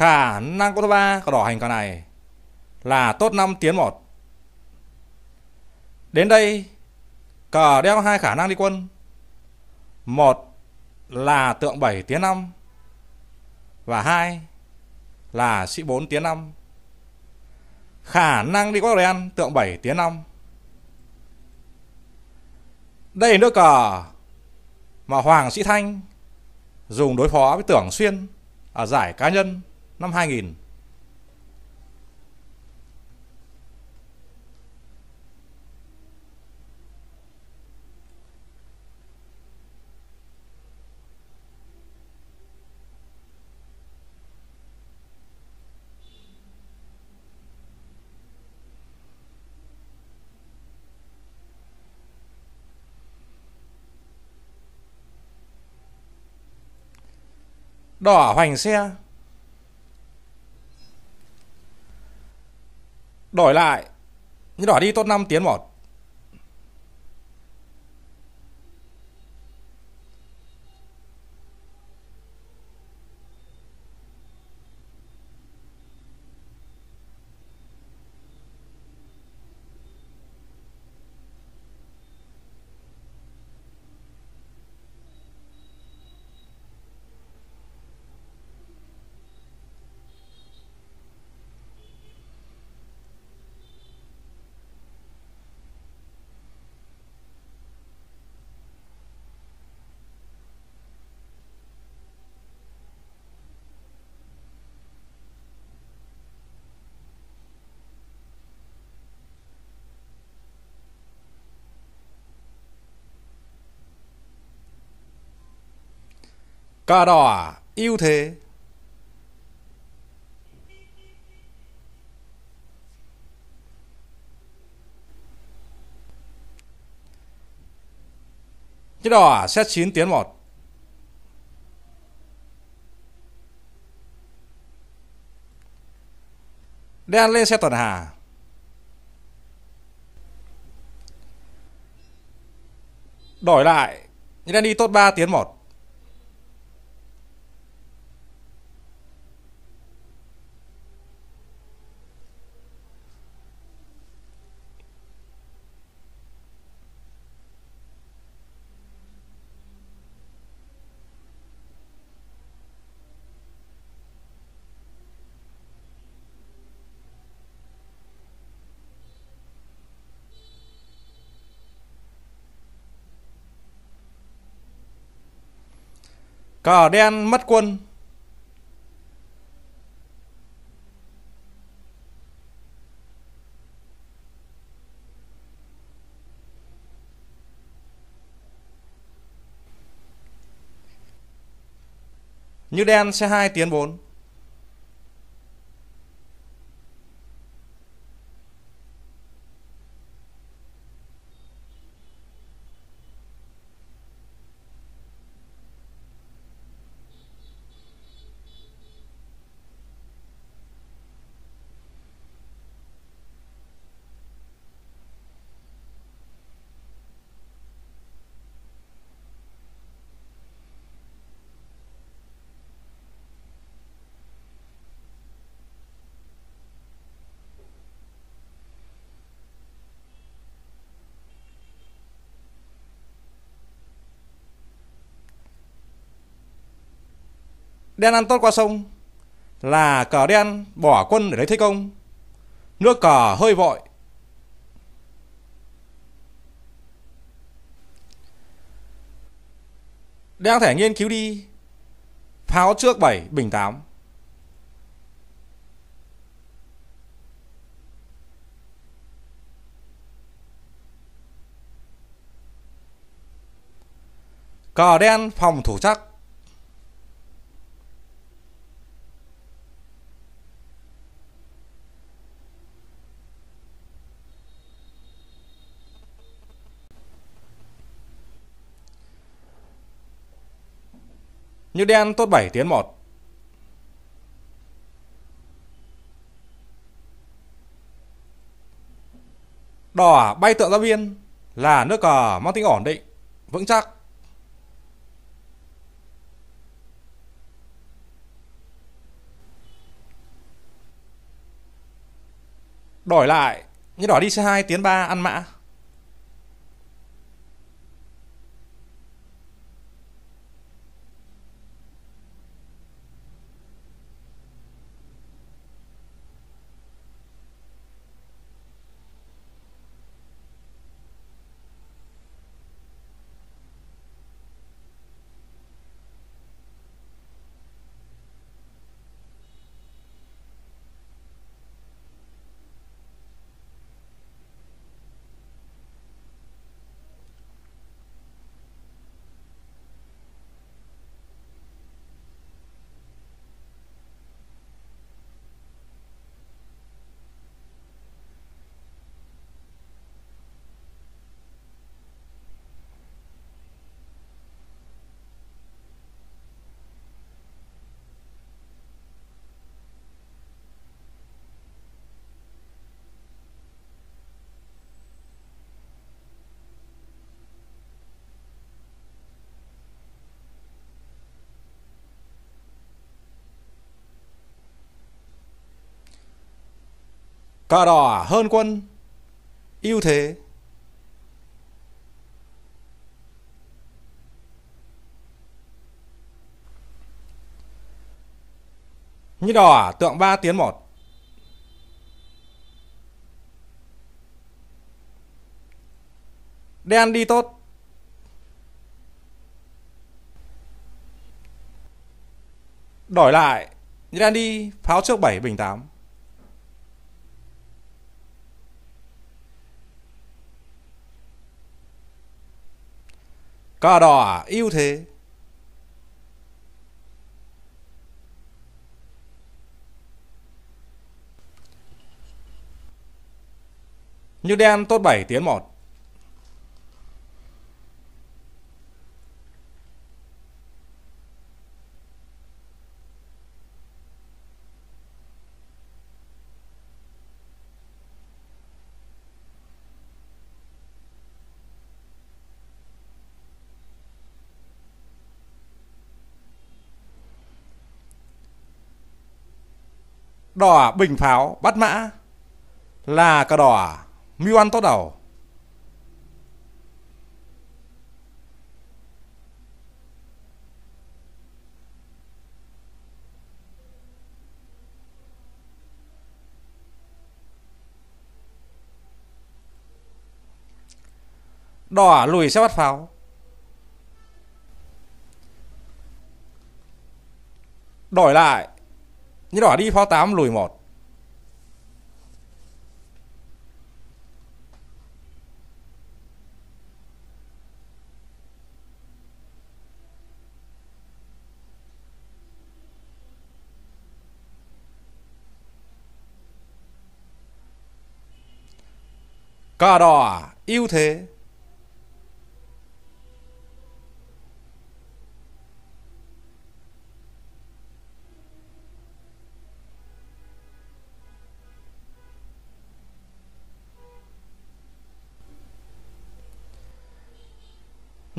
Khả năng của thứ ba của đỏ hành cờ này là tốt 5 tiến 1. Đến đây, cờ đeo hai khả năng đi quân. Một là tượng 7 tiến 5 và hai là sĩ 4 tiến 5. Khả năng đi quốc đen, tượng 7 tiến 5. Đây là nước cờ mà Hoàng Sĩ Thanh dùng đối phó với Tưởng Xuyên ở giải cá nhân năm 2000. Đỏ hoành xe Đổi lại. Như đỏ đi tốt 5 tiến một Cờ đỏ ưu thế. Chiếc đỏ xét 9 tiến 1 Đen lên xe tuần hà. Đổi lại Đen đi tốt 3 tiến 1 Cờ đen mất quân. Như đen xe 2 tiến 4 Đen ăn tốt qua sông, Là cờ đen bỏ quân để lấy thế công, Nước cờ hơi vội. Đang thể nghiên cứu đi, Pháo trước 7 bình 8 Cờ đen phòng thủ chắc Như đen tốt 7 tiến 1. Đỏ bay tượng ra biên là nước cờ mang tính ổn định, vững chắc. Đổi lại, như đỏ đi C2 tiến 3 ăn mã. Cờ đỏ hơn quân. Ưu thế. Như đỏ, tượng 3 tiến 1 Đen đi tốt. Đổi lại Như Đen đi, pháo trước 7 bình 8 Cờ đỏ à? ưu thế. Như đen tốt 7 tiến 1 Đỏ bình pháo bắt mã Là cờ đỏ Mưu ăn tốt đầu. Đỏ lùi sẽ bắt pháo. Đổi lại như đỏ đi pháo 8 lùi 1 Cờ đỏ à? ưu thế.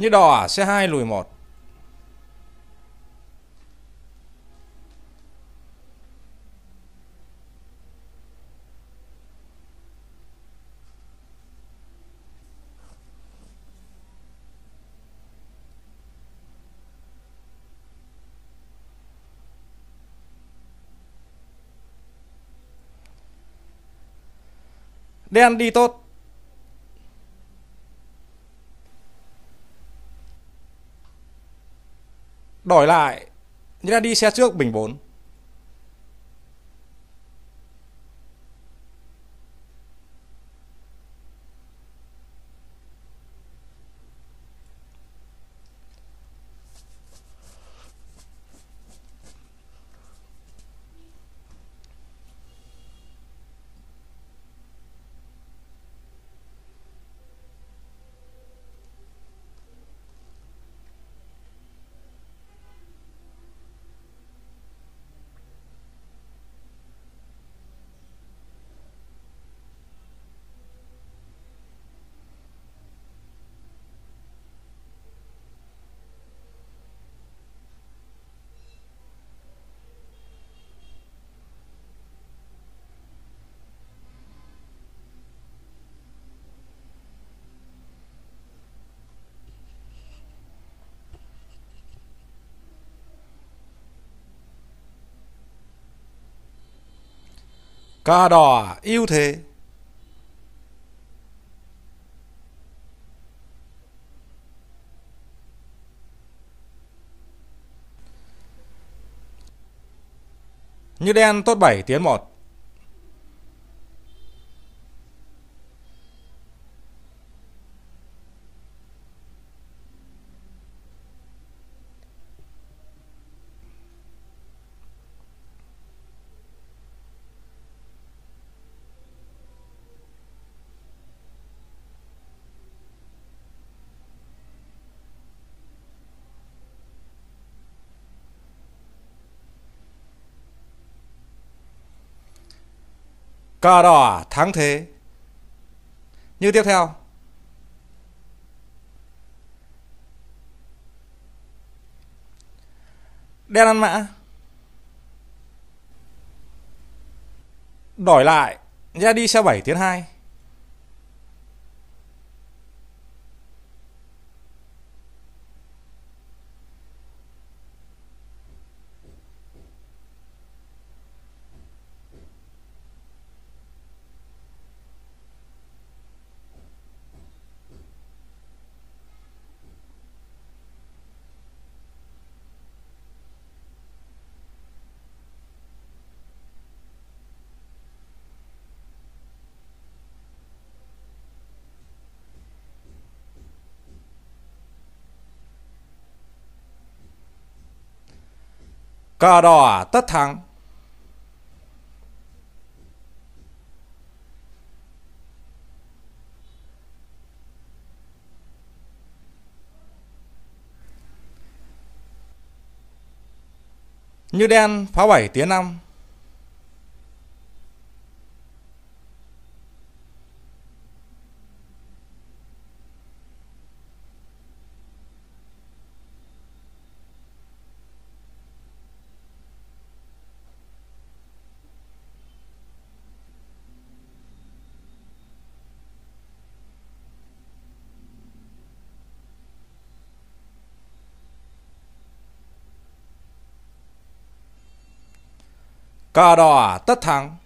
Như đỏ à? xe 2 lùi 1 Đen đi tốt. Đổi lại Như là đi xe trước bình 4 Cờ đỏ ưu thế. Như đen tốt 7 tiến 1. Cờ đỏ thắng thế. Như tiếp theo. Đen ăn mã. Đổi lại. Ra đi xe 7 tiến 2. Cờ đỏ tất thắng. Như đen phá bảy tiến năm. Cờ đỏ tất thắng.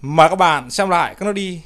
Mời các bạn xem lại các nó đi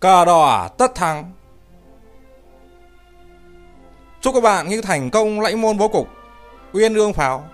Cờ đỏ tất thắng. Chúc các bạn những thành công lãnh môn bố cục, Uyên ương pháo.